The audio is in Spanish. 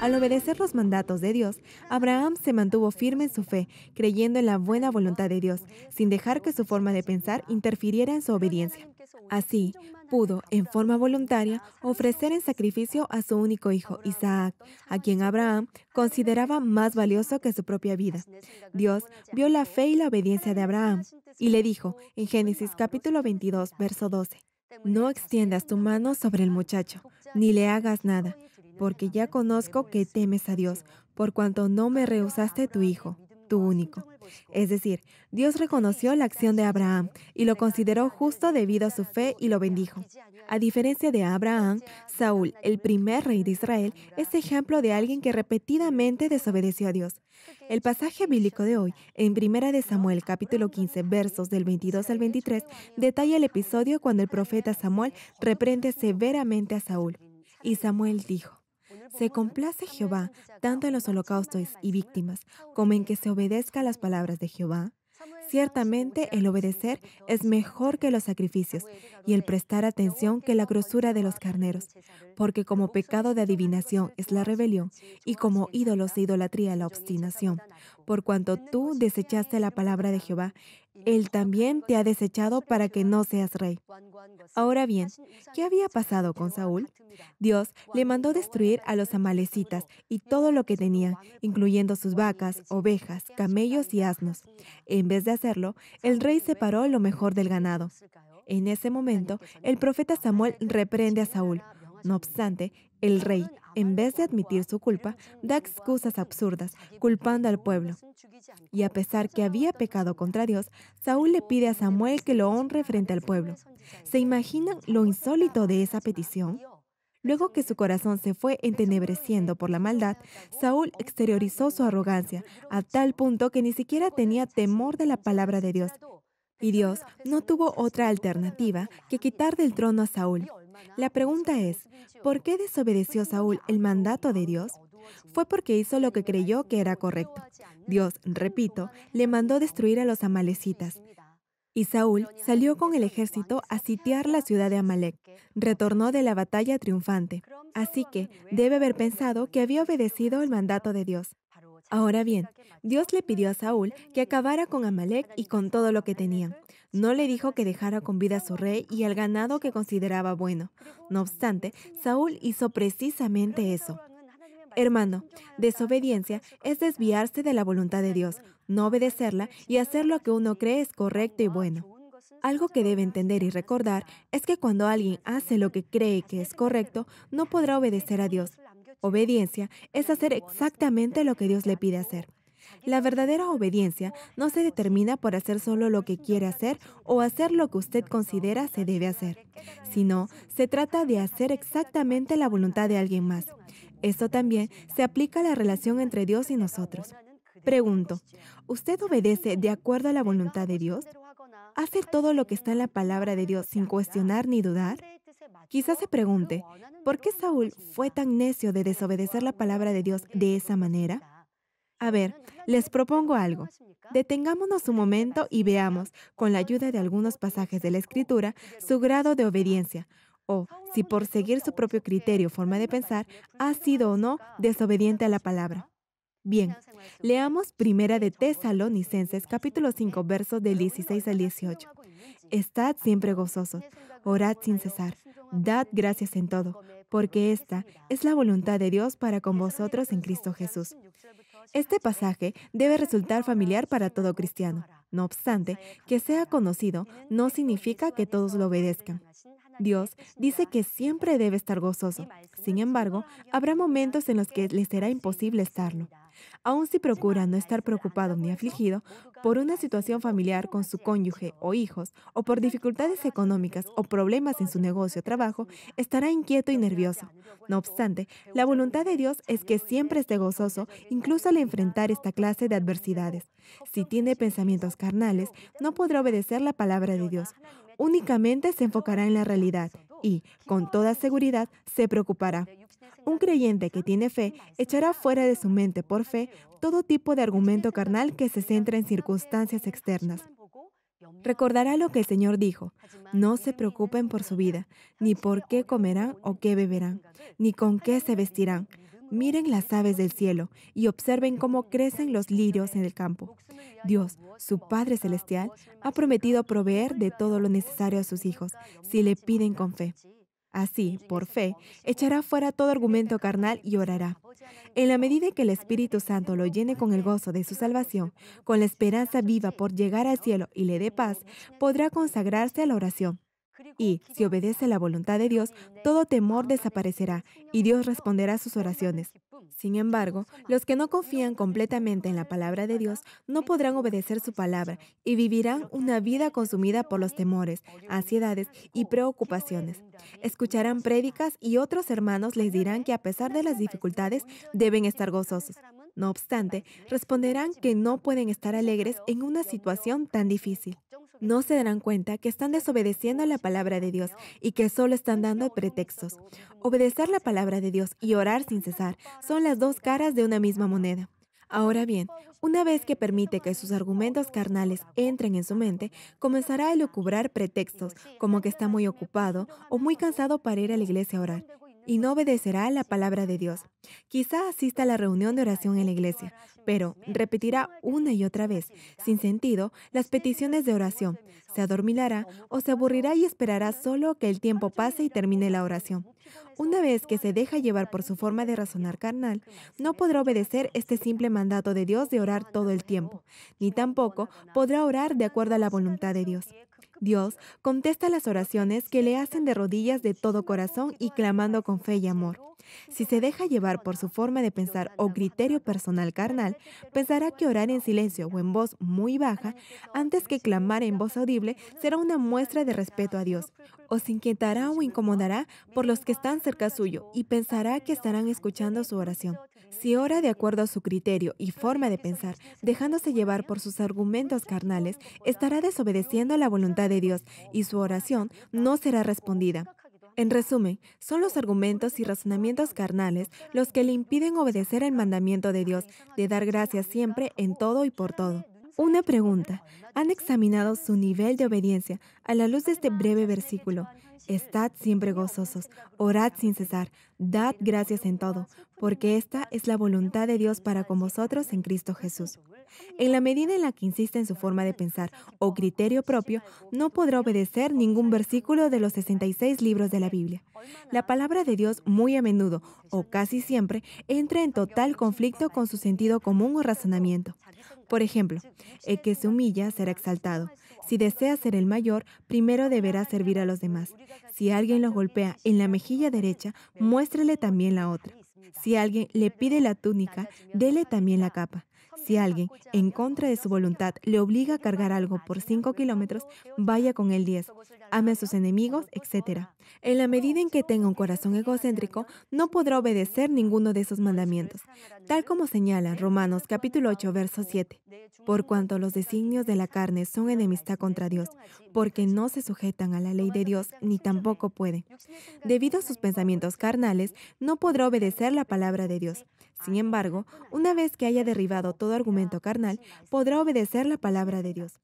Al obedecer los mandatos de Dios, Abraham se mantuvo firme en su fe, creyendo en la buena voluntad de Dios, sin dejar que su forma de pensar interfiriera en su obediencia. Así, pudo, en forma voluntaria, ofrecer en sacrificio a su único hijo, Isaac, a quien Abraham consideraba más valioso que su propia vida. Dios vio la fe y la obediencia de Abraham y le dijo en Génesis capítulo 22, verso 12, No extiendas tu mano sobre el muchacho, ni le hagas nada, porque ya conozco que temes a Dios, por cuanto no me rehusaste tu hijo tu único. Es decir, Dios reconoció la acción de Abraham y lo consideró justo debido a su fe y lo bendijo. A diferencia de Abraham, Saúl, el primer rey de Israel, es ejemplo de alguien que repetidamente desobedeció a Dios. El pasaje bíblico de hoy, en 1 de Samuel capítulo 15, versos del 22 al 23, detalla el episodio cuando el profeta Samuel reprende severamente a Saúl. Y Samuel dijo, se complace Jehová tanto en los holocaustos y víctimas como en que se obedezca a las palabras de Jehová. Ciertamente el obedecer es mejor que los sacrificios y el prestar atención que la grosura de los carneros, porque como pecado de adivinación es la rebelión y como ídolos de idolatría la obstinación. Por cuanto tú desechaste la palabra de Jehová, él también te ha desechado para que no seas rey. Ahora bien, ¿qué había pasado con Saúl? Dios le mandó destruir a los amalecitas y todo lo que tenían, incluyendo sus vacas, ovejas, camellos y asnos. En vez de hacerlo, el rey separó lo mejor del ganado. En ese momento, el profeta Samuel reprende a Saúl. No obstante, el rey, en vez de admitir su culpa, da excusas absurdas, culpando al pueblo. Y a pesar que había pecado contra Dios, Saúl le pide a Samuel que lo honre frente al pueblo. ¿Se imaginan lo insólito de esa petición? Luego que su corazón se fue entenebreciendo por la maldad, Saúl exteriorizó su arrogancia a tal punto que ni siquiera tenía temor de la palabra de Dios. Y Dios no tuvo otra alternativa que quitar del trono a Saúl. La pregunta es, ¿por qué desobedeció Saúl el mandato de Dios? Fue porque hizo lo que creyó que era correcto. Dios, repito, le mandó destruir a los amalecitas. Y Saúl salió con el ejército a sitiar la ciudad de Amalek. Retornó de la batalla triunfante. Así que debe haber pensado que había obedecido el mandato de Dios. Ahora bien, Dios le pidió a Saúl que acabara con Amalek y con todo lo que tenían. No le dijo que dejara con vida a su rey y al ganado que consideraba bueno. No obstante, Saúl hizo precisamente eso. Hermano, desobediencia es desviarse de la voluntad de Dios, no obedecerla y hacer lo que uno cree es correcto y bueno. Algo que debe entender y recordar es que cuando alguien hace lo que cree que es correcto, no podrá obedecer a Dios. Obediencia es hacer exactamente lo que Dios le pide hacer. La verdadera obediencia no se determina por hacer solo lo que quiere hacer o hacer lo que usted considera se debe hacer, sino se trata de hacer exactamente la voluntad de alguien más. Esto también se aplica a la relación entre Dios y nosotros. Pregunto, ¿usted obedece de acuerdo a la voluntad de Dios? ¿Hace todo lo que está en la palabra de Dios sin cuestionar ni dudar? Quizás se pregunte, ¿por qué Saúl fue tan necio de desobedecer la palabra de Dios de esa manera? A ver, les propongo algo. Detengámonos un momento y veamos, con la ayuda de algunos pasajes de la Escritura, su grado de obediencia, o si por seguir su propio criterio o forma de pensar, ha sido o no desobediente a la palabra. Bien, leamos Primera de Tesalonicenses capítulo 5 versos del 16 al 18. Estad siempre gozosos, orad sin cesar, dad gracias en todo, porque esta es la voluntad de Dios para con vosotros en Cristo Jesús. Este pasaje debe resultar familiar para todo cristiano. No obstante, que sea conocido no significa que todos lo obedezcan. Dios dice que siempre debe estar gozoso. Sin embargo, habrá momentos en los que le será imposible estarlo. Aun si procura no estar preocupado ni afligido por una situación familiar con su cónyuge o hijos, o por dificultades económicas o problemas en su negocio o trabajo, estará inquieto y nervioso. No obstante, la voluntad de Dios es que siempre esté gozoso, incluso al enfrentar esta clase de adversidades. Si tiene pensamientos carnales, no podrá obedecer la palabra de Dios. Únicamente se enfocará en la realidad y, con toda seguridad, se preocupará. Un creyente que tiene fe echará fuera de su mente por fe todo tipo de argumento carnal que se centra en circunstancias externas. Recordará lo que el Señor dijo, no se preocupen por su vida, ni por qué comerán o qué beberán, ni con qué se vestirán. Miren las aves del cielo y observen cómo crecen los lirios en el campo. Dios, su Padre Celestial, ha prometido proveer de todo lo necesario a sus hijos si le piden con fe. Así, por fe, echará fuera todo argumento carnal y orará. En la medida que el Espíritu Santo lo llene con el gozo de su salvación, con la esperanza viva por llegar al cielo y le dé paz, podrá consagrarse a la oración. Y si obedece la voluntad de Dios, todo temor desaparecerá y Dios responderá a sus oraciones. Sin embargo, los que no confían completamente en la palabra de Dios no podrán obedecer su palabra y vivirán una vida consumida por los temores, ansiedades y preocupaciones. Escucharán prédicas y otros hermanos les dirán que a pesar de las dificultades deben estar gozosos. No obstante, responderán que no pueden estar alegres en una situación tan difícil. No se darán cuenta que están desobedeciendo la palabra de Dios y que solo están dando pretextos. Obedecer la palabra de Dios y orar sin cesar son las dos caras de una misma moneda. Ahora bien, una vez que permite que sus argumentos carnales entren en su mente, comenzará a elucubrar pretextos como que está muy ocupado o muy cansado para ir a la iglesia a orar y no obedecerá la palabra de Dios. Quizá asista a la reunión de oración en la iglesia, pero repetirá una y otra vez, sin sentido, las peticiones de oración. Se adormilará o se aburrirá y esperará solo que el tiempo pase y termine la oración. Una vez que se deja llevar por su forma de razonar carnal, no podrá obedecer este simple mandato de Dios de orar todo el tiempo, ni tampoco podrá orar de acuerdo a la voluntad de Dios. Dios contesta las oraciones que le hacen de rodillas de todo corazón y clamando con fe y amor. Si se deja llevar por su forma de pensar o criterio personal carnal, pensará que orar en silencio o en voz muy baja, antes que clamar en voz audible, será una muestra de respeto a Dios, o se inquietará o incomodará por los que están cerca suyo y pensará que estarán escuchando su oración. Si ora de acuerdo a su criterio y forma de pensar, dejándose llevar por sus argumentos carnales, estará desobedeciendo la voluntad de Dios y su oración no será respondida. En resumen, son los argumentos y razonamientos carnales los que le impiden obedecer el mandamiento de Dios de dar gracias siempre en todo y por todo. Una pregunta. ¿Han examinado su nivel de obediencia a la luz de este breve versículo? Estad siempre gozosos, orad sin cesar, dad gracias en todo, porque esta es la voluntad de Dios para con vosotros en Cristo Jesús. En la medida en la que insiste en su forma de pensar o criterio propio, no podrá obedecer ningún versículo de los 66 libros de la Biblia. La palabra de Dios muy a menudo, o casi siempre, entra en total conflicto con su sentido común o razonamiento. Por ejemplo, el que se humilla será exaltado. Si desea ser el mayor, primero deberá servir a los demás. Si alguien lo golpea en la mejilla derecha, muéstrele también la otra. Si alguien le pide la túnica, dele también la capa. Si alguien, en contra de su voluntad, le obliga a cargar algo por cinco kilómetros, vaya con el 10. Ame a sus enemigos, etc. En la medida en que tenga un corazón egocéntrico, no podrá obedecer ninguno de esos mandamientos, tal como señala Romanos capítulo 8, verso 7. Por cuanto los designios de la carne son enemistad contra Dios, porque no se sujetan a la ley de Dios ni tampoco pueden. Debido a sus pensamientos carnales, no podrá obedecer la palabra de Dios. Sin embargo, una vez que haya derribado todo argumento carnal, podrá obedecer la palabra de Dios.